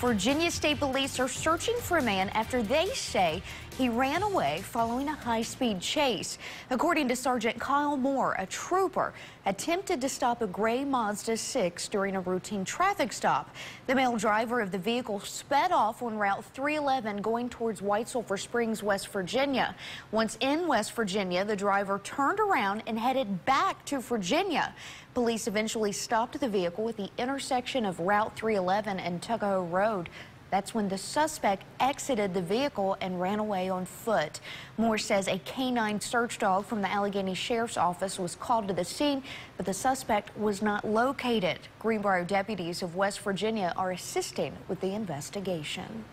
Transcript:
Virginia State Police are searching for a man after they say he ran away following a high-speed chase. According to Sergeant Kyle Moore, a trooper attempted to stop a gray Mazda 6 during a routine traffic stop. The male driver of the vehicle sped off on Route 311 going towards White Sulphur Springs, West Virginia. Once in West Virginia, the driver turned around and headed back to Virginia. Police eventually stopped the vehicle at the intersection of Route 311 and Tuckahoe Road. That's when the suspect exited the vehicle and ran away on foot. Moore says a canine search dog from the Alleghany Sheriff's Office was called to the scene, but the suspect was not located. Greenbrier deputies of West Virginia are assisting with the investigation.